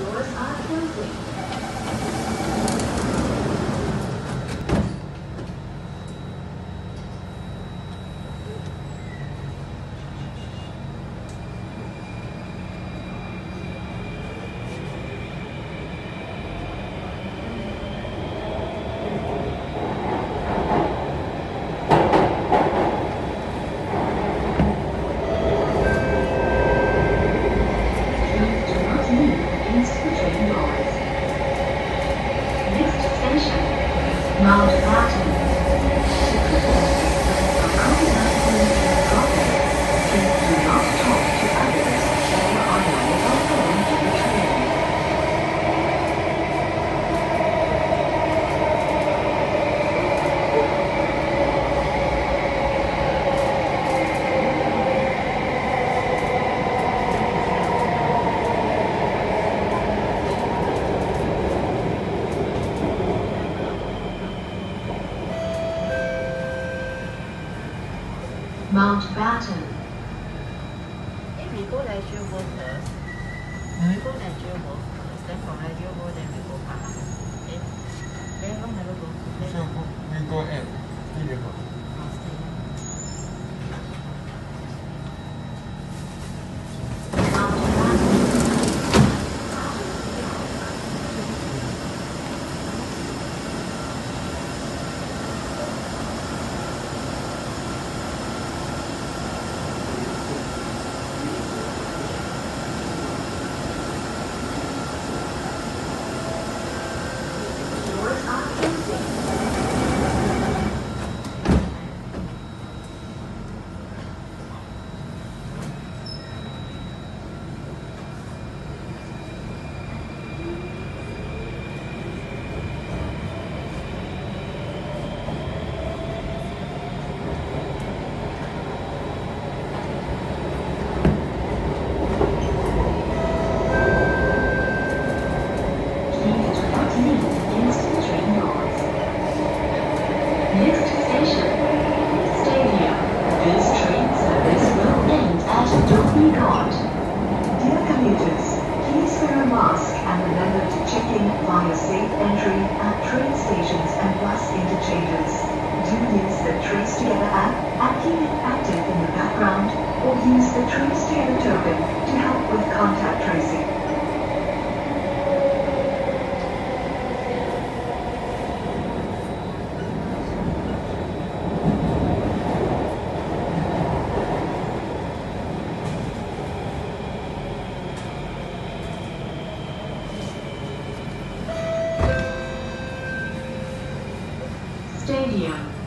Doors are closing. Mount Martin. Mount Barton. Eh, we go Leisure World first. We go Leisure World first. Then from Leisure World, then we go Pahang. Eh, very long never go. Then So we go at active in via Safe Entry at train stations and bus interchanges. Do use the background or use the token to help with contact tracing. Stadium.